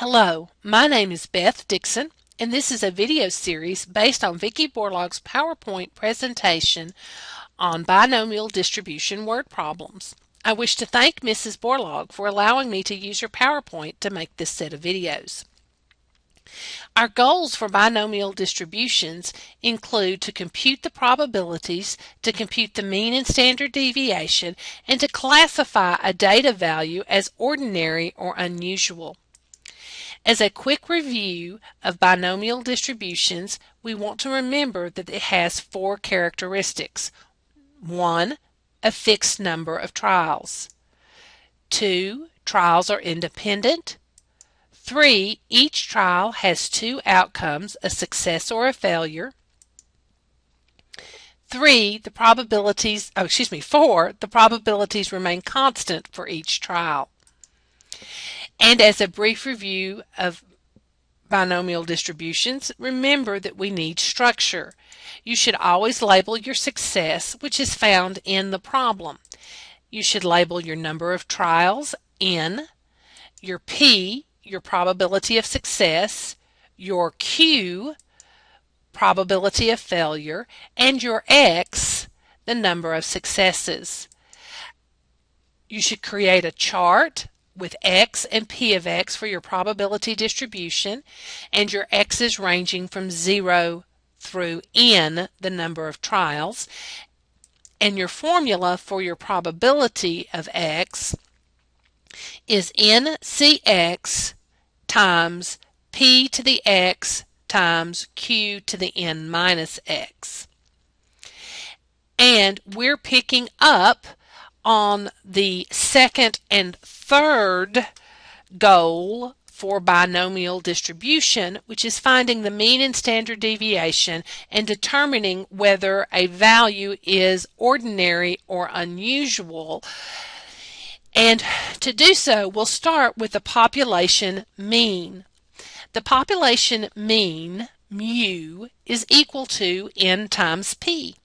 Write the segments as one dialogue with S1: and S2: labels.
S1: Hello, my name is Beth Dixon, and this is a video series based on Vicki Borlaug's PowerPoint presentation on binomial distribution word problems. I wish to thank Mrs. Borlaug for allowing me to use her PowerPoint to make this set of videos. Our goals for binomial distributions include to compute the probabilities, to compute the mean and standard deviation, and to classify a data value as ordinary or unusual. As a quick review of binomial distributions, we want to remember that it has four characteristics. 1. A fixed number of trials. 2. Trials are independent. 3. Each trial has two outcomes, a success or a failure. 3. The probabilities, oh, excuse me, 4. The probabilities remain constant for each trial. And as a brief review of binomial distributions, remember that we need structure. You should always label your success, which is found in the problem. You should label your number of trials, N, your P, your probability of success, your Q, probability of failure, and your X, the number of successes. You should create a chart with x and p of x for your probability distribution and your x is ranging from 0 through n, the number of trials, and your formula for your probability of x is ncx times p to the x times q to the n minus x. And we're picking up on the second and third goal for binomial distribution, which is finding the mean and standard deviation and determining whether a value is ordinary or unusual. And to do so, we'll start with the population mean. The population mean, mu, is equal to n times p.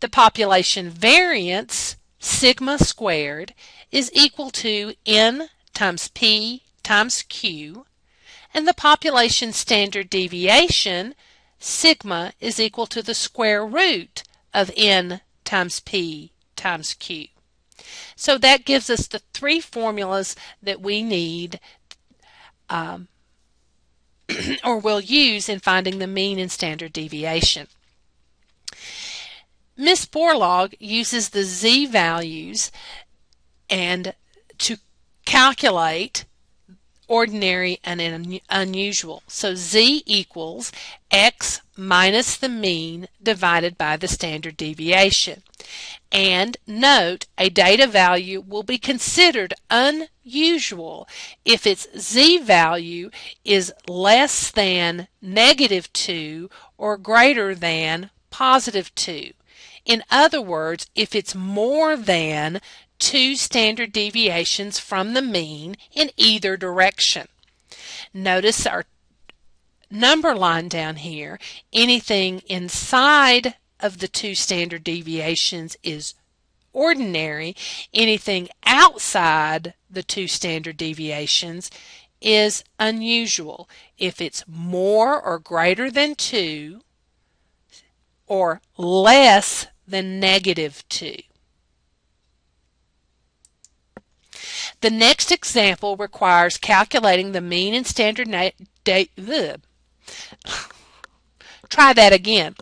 S1: The population variance, sigma squared is equal to n times p times q, and the population standard deviation, sigma, is equal to the square root of n times p times q. So that gives us the three formulas that we need um, or will use in finding the mean and standard deviation. Miss Borlaug uses the z values and to calculate ordinary and un unusual. So z equals x minus the mean divided by the standard deviation. And note, a data value will be considered unusual if its z value is less than negative 2 or greater than positive 2. In other words, if it's more than two standard deviations from the mean in either direction. Notice our number line down here. Anything inside of the two standard deviations is ordinary. Anything outside the two standard deviations is unusual. If it's more or greater than 2 or less than negative 2. The next example requires calculating the mean and standard Try that again.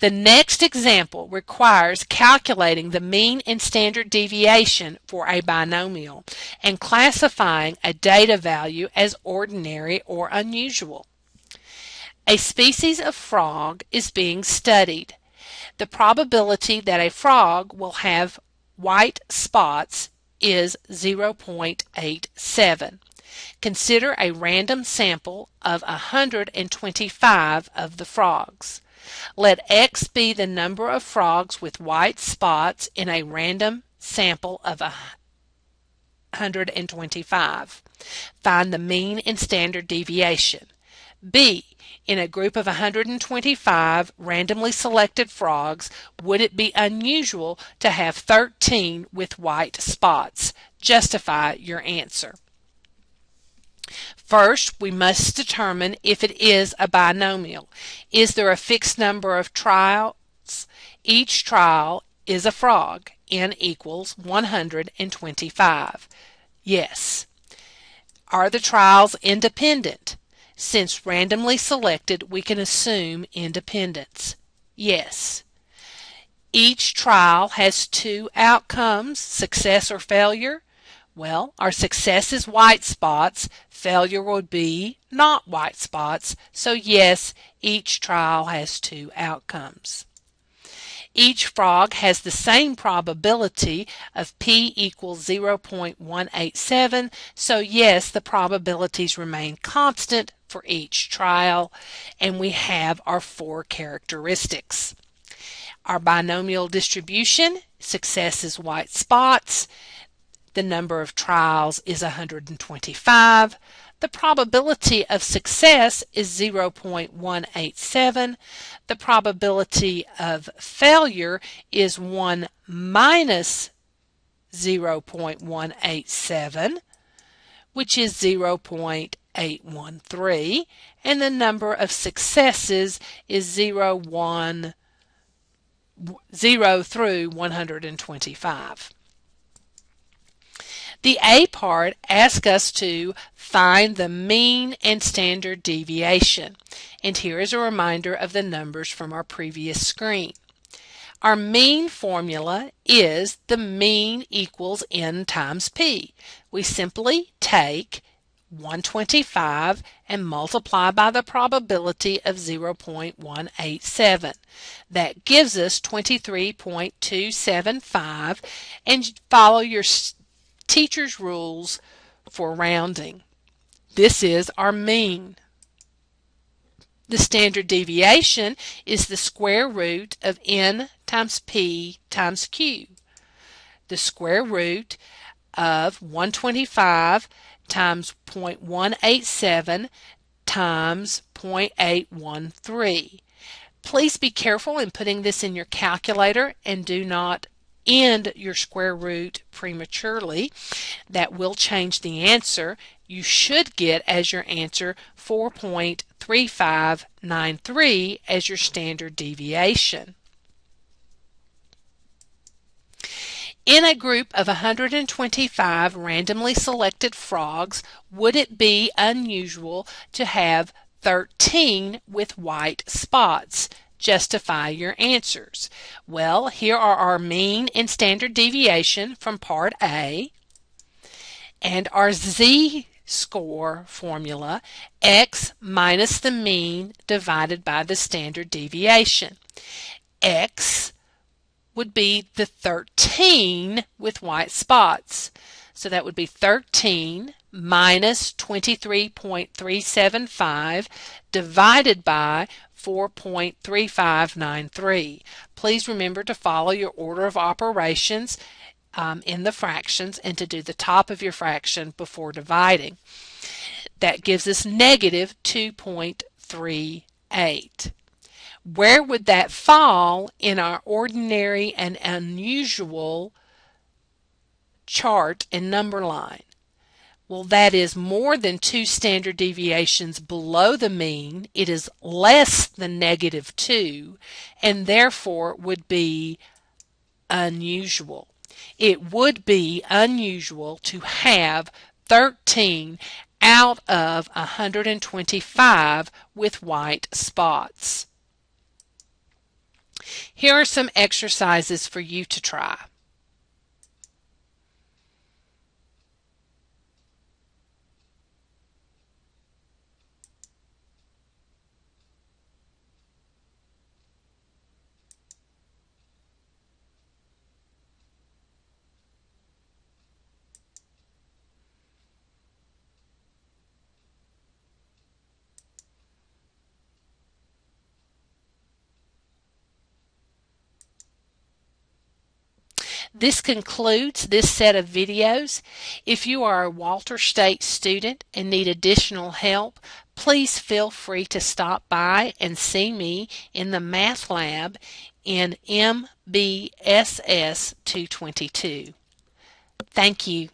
S1: The next example requires calculating the mean and standard deviation for a binomial and classifying a data value as ordinary or unusual. A species of frog is being studied. The probability that a frog will have white spots is 0.87. Consider a random sample of 125 of the frogs. Let x be the number of frogs with white spots in a random sample of 125. Find the mean and standard deviation. B. In a group of 125 randomly selected frogs, would it be unusual to have 13 with white spots? Justify your answer. First, we must determine if it is a binomial. Is there a fixed number of trials? Each trial is a frog. n equals 125. Yes. Are the trials independent? Since randomly selected, we can assume independence. Yes. Each trial has two outcomes, success or failure. Well, our success is white spots, failure would be not white spots, so yes, each trial has two outcomes. Each frog has the same probability of p equals 0.187, so yes, the probabilities remain constant for each trial, and we have our four characteristics. Our binomial distribution, success is white spots, the number of trials is 125. The probability of success is 0.187. The probability of failure is 1 minus 0.187, which is 0.813. And the number of successes is 0, 1, 0 through 125. The A part asks us to find the mean and standard deviation. And here is a reminder of the numbers from our previous screen. Our mean formula is the mean equals n times p. We simply take 125 and multiply by the probability of 0.187. That gives us 23.275 and follow your teacher's rules for rounding. This is our mean. The standard deviation is the square root of n times p times q. The square root of 125 times 0.187 times 0.813. Please be careful in putting this in your calculator and do not end your square root prematurely. That will change the answer. You should get as your answer 4.3593 as your standard deviation. In a group of 125 randomly selected frogs, would it be unusual to have 13 with white spots? justify your answers. Well, here are our mean and standard deviation from part A and our z score formula x minus the mean divided by the standard deviation. x would be the 13 with white spots. So that would be 13 minus 23.375 divided by 4.3593. Please remember to follow your order of operations um, in the fractions and to do the top of your fraction before dividing. That gives us negative 2.38. Where would that fall in our ordinary and unusual chart and number line? Well, that is more than two standard deviations below the mean. It is less than negative 2 and therefore would be unusual. It would be unusual to have 13 out of 125 with white spots. Here are some exercises for you to try. This concludes this set of videos. If you are a Walters State student and need additional help, please feel free to stop by and see me in the math lab in MBSS 222. Thank you.